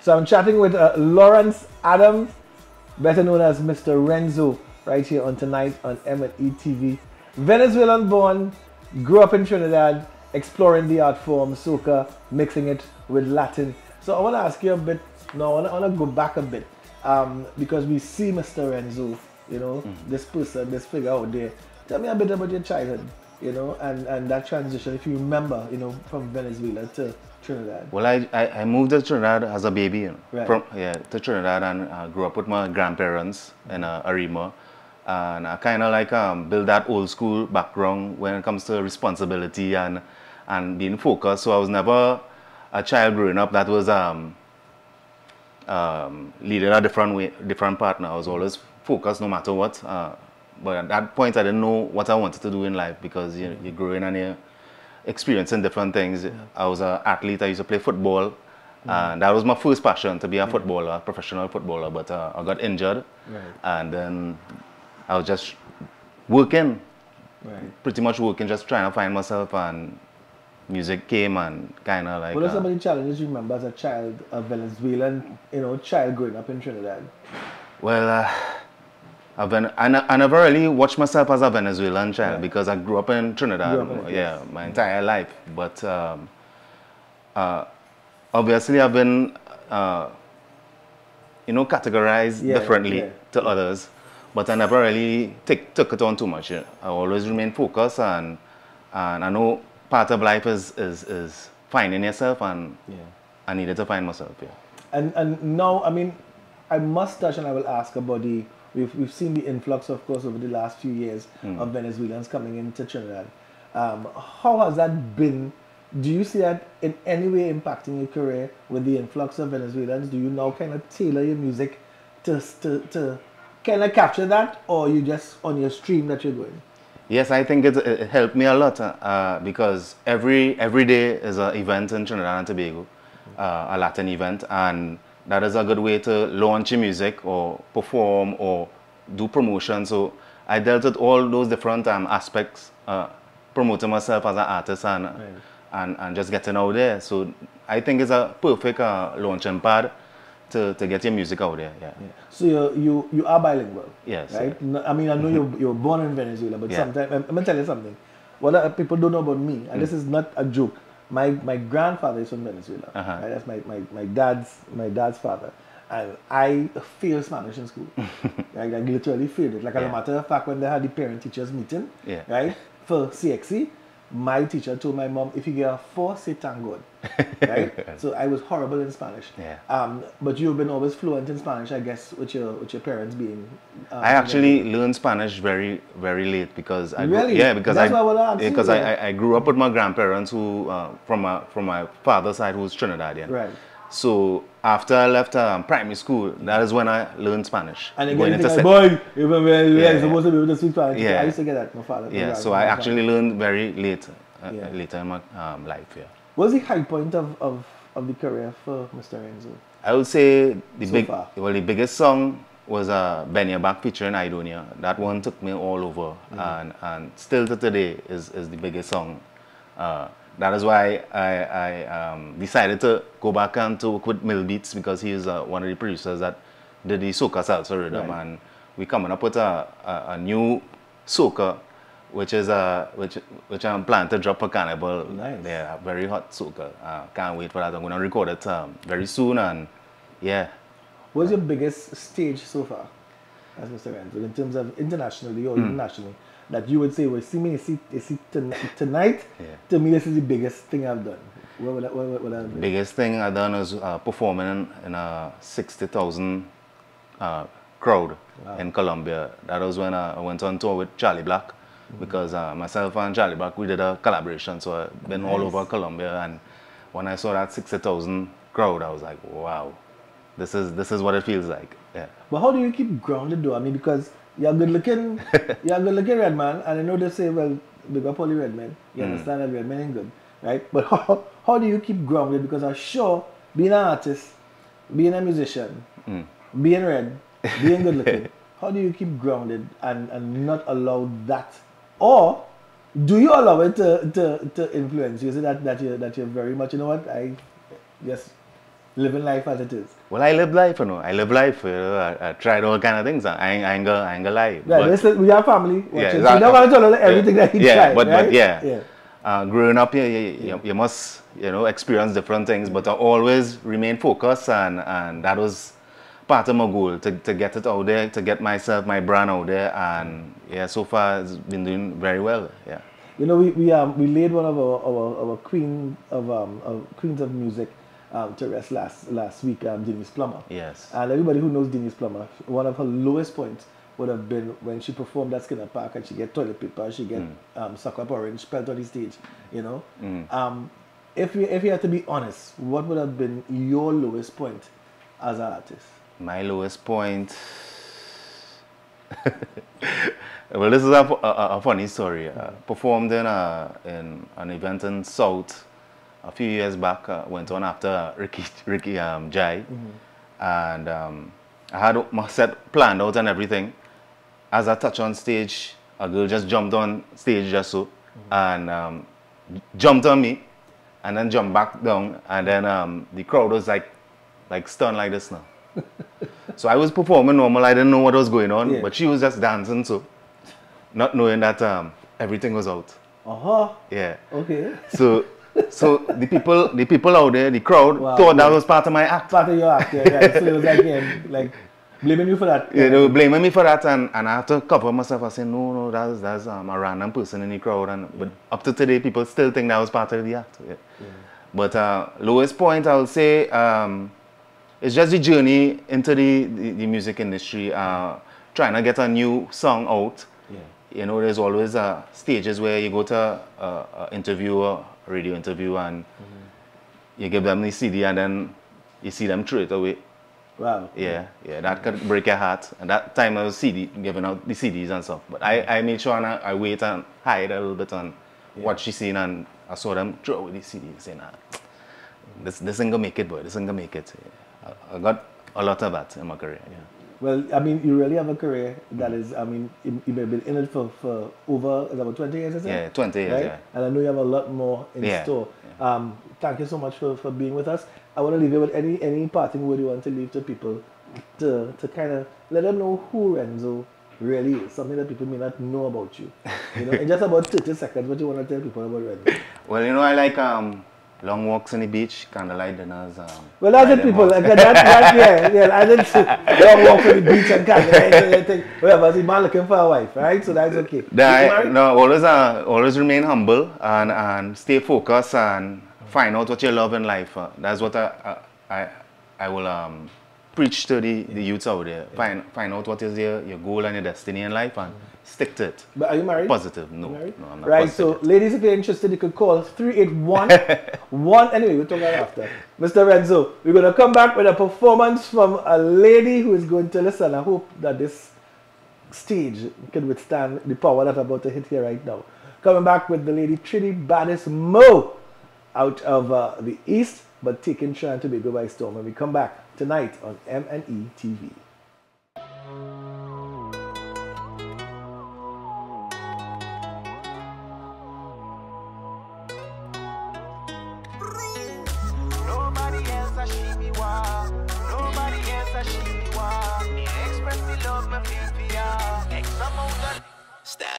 So I'm chatting with uh, Lawrence Adams, better known as Mr. Renzo, right here on tonight on M&E TV. Venezuelan born, grew up in Trinidad, exploring the art form soca, mixing it with Latin. So I want to ask you a bit. No, I want to go back a bit um, because we see Mr. Renzo, you know, mm-hmm. this person, this figure out there. Tell me a bit about your childhood, you know, and, and that transition, if you remember, you know, from Venezuela to Trinidad? Well, I, I, I, moved to Trinidad as a baby, you know, right. from yeah to Trinidad and uh, grew up with my grandparents in uh, Arima, and I kind of like um, build that old school background when it comes to responsibility and and being focused. So I was never a child growing up that was um, um, leading a different way, different partner. I was always focused no matter what. Uh, but at that point, I didn't know what I wanted to do in life because you, know you're growing and you're experiencing different things. Yeah. I was an athlete. I used to play football. Mm-hmm. And that was my first passion to be a footballer, a professional footballer. But uh, I got injured, right. and then I was just working, right. pretty much working, just trying to find myself. And music came and kind of like. What are some of the challenges you remember as a child, a Venezuelan, you know, child growing up in Trinidad? Well, uh, I've been, I, I never really watched myself as a Venezuelan child Yeah. because I grew up in Trinidad, up in- yeah, my entire life. But um, uh, obviously, I've been, uh, you know, categorized Yeah, differently yeah. to others. But I never really take, took it on too much. I always remain focused, and and I know part of life is is, is finding yourself, and. I needed to find myself. Yeah. And and now, I mean, I must touch and I will ask about the. We've, we've seen the influx, of course, over the last few years Hmm. of Venezuelans coming into Trinidad. Um, how has that been? Do you see that in any way impacting your career with the influx of Venezuelans? Do you now kind of tailor your music to, to, to kind of capture that, or you just on your stream that you're going? Yes, I think it, it helped me a lot uh, uh, because every every day is an event in Trinidad and Tobago, uh, a Latin event, and that is a good way to launch your music or perform or do promotion. So I dealt with all those different um, aspects, uh, promoting myself as an artist and, and and just getting out there. So I think it's a perfect uh, launching pad to, to get your music out there. Yeah. So you you you are bilingual. Yes, Right. yeah. I mean, I know you're you're born in Venezuela, but Yeah. sometimes I'm, I'm gonna tell you something. What uh, people don't know about me, and this is not a joke. My my grandfather is from Venezuela. Uh-huh. Right? That's my, my, my dad's my dad's father, and I failed Spanish in school. right? I literally failed it. Like as a matter of fact, when they had the parent teachers meeting, Yeah. right for CXC, my teacher told my mom, if you get a four, say thank God. right? so I was horrible in Spanish. Yeah. Um, but you've been always fluent in Spanish, I guess, with your with your parents being. Um, I actually learned Spanish very, very late because I grew- Really? yeah because That's I I because I. I, I grew up with my grandparents who uh, from my from my father's side who's Trinidadian. Right. So after I left um, primary school, that is when I learned Spanish. And Going again, into like, boy, even when Yeah, you're supposed to be able to speak Spanish. Yeah. I used to get that. My father. yeah, so I actually learned very late, uh, Yeah. later in my um, life. Yeah. What was the high point of, of, of the career for Mr. Renzo? I would say the So big, far. well, the biggest song was uh, Benny Back featuring Idonia. That one took me all over, and and still to today is, is the biggest song. Uh, that is why I, I um, decided to go back and to work with Mill Beats because he is uh, one of the producers that did the soca salsa rhythm, Right. and we coming up with a, a, a new soca, which is uh, which which I'm planning to drop for Carnival. Nice. Yeah, very hot soca. Uh, can't wait for that. I'm gonna record it um, very soon, and yeah. What's was your biggest stage so far as Mr. Renzo in terms of internationally or even nationally that you would say, well, see me, see, see ton- tonight, Yeah. to me, this is the biggest thing I've done. What would, I- what, what, what I've done? biggest thing I done is uh, performing in, a 60,000 uh, crowd in Colombia. That was when I went on tour with Charlie Black because uh, myself and Charlie Black we did a collaboration. So I've been all over Colombia, and when I saw that 60,000 crowd, I was like, wow, this is this is what it feels like. Yeah. But how do you keep grounded though? I mean, because you're good looking, you're a good looking red man, and I know they say, well, big up all the red men. You Hmm. understand that red men ain't good, right? But how, how do you keep grounded? Because I'm sure being an artist, being a musician, Hmm. being red, being good looking, how do you keep grounded and, and not allow that? Or Do you allow it to, to, to influence you? Is it that, that, you're, that you're very much, you know what, I just living life as it is? Well, I live life, you know. I live life. You know? I, I tried all kind of things. I ain't, I ain't gonna, I ain't gonna lie. But- listen, we have family watching, Yeah, so exactly. you don't want to tell everything yeah, that he yeah, tried, but, right? but yeah, yeah. Uh, growing up, you, you, you, you must you know experience different things, but I always remain focused, and, and that was part of my goal to, to get it out there, to get myself, my brand out there, and yeah, so far it's been doing very well. Yeah. You know, we, we um we laid one of our our, our queen of um of queens of music um to rest last last week, um Denise Plummer. Yes. And everybody who knows Denise Plummer, one of her lowest points would have been when she performed at Skinner Park and she get toilet paper, she get um suck up orange spelt on the stage, you know. Um if you if you had to be honest, what would have been your lowest point as an artist? My lowest point. well, this is a, a, a funny story. I performed in, a, in an event in South a few years back. Uh, went on after Ricky Ricky um, Jai, and um, I had my set planned out and everything. As I touched on stage, a girl just jumped on stage just so, and um, jumped on me, and then jumped back down, and then um, the crowd was like, like stunned like this now. So I was performing normal. I didn't know what was going on, Yeah. but she was just dancing, so not knowing that um, everything was out. Uh-huh. Yeah. Okay. So, so the people, the people out there, the crowd Wow, thought that was part of my act. Part of your act, yeah, right. So it was like yeah, like blaming you for that. Yeah, they were blaming me for that, and, and I had to cover myself. I said, no, no, that's that's um, a random person in the crowd, and but up to today, people still think that was part of the act. Yeah. But uh, lowest point, I would say, um, it's just the journey into the, the, the music industry, uh, trying to get a new song out. Yeah. You know, there's always uh, stages where you go to a, a interview, uh, a radio interview, and mm-hmm. you give them the CD, and then you see them throw it away. Wow. Yeah, yeah, that could break your heart. And that time I was CD, giving out the CDs and stuff. But I, mm-hmm. I made sure and I, I wait and hide a little bit on what she seen and I saw them throw away the CD saying, nah, this, this ain't gonna make it, boy, this ain't gonna make it. I, I got a lot of that in my career. Yeah. Well, I mean, you really have a career that is, I mean, you- you've been in it for, for over, is about 20 years, is it? Yeah, 20 years, right? yeah. And I know you have a lot more in Yeah, store. Um, thank you so much for, for being with us. I want to leave you with any any parting word you want to leave to people to, to kind of let them know who Renzo really is, something that people may not know about you. You know, in just about 30 seconds, what do you want to tell people about Renzo? Well, you know, I like um, long walks on the beach, candlelight dinners. Um, Well, that's ride it, them people. Like, that, that, yeah, yeah. I didn't don't walk on the beach and kind of thing. Whatever. The man looking for a wife, right? So that's okay. That I, no, always uh, always remain humble and, and stay focused and find out what you love in life. Uh, that's what I I, I, I will um, preach to the, the youths out there. Find find out what is your, your goal and your destiny in life and stick to it. But are you married? Positive, no, married? no, I'm not right. positive So, ladies, if you're interested, you could call 381 one. Anyway, we'll talk about it after. Mr. Renzo, we're going to come back with a performance from a lady who is going to listen. I hope that this stage can withstand the power that's about to hit here right now. Coming back with the lady Trinity Baddest Mo out of uh, the East, but taking Trinidad and Tobago by storm. When we come back tonight on M&E TV. Express love me. X amount of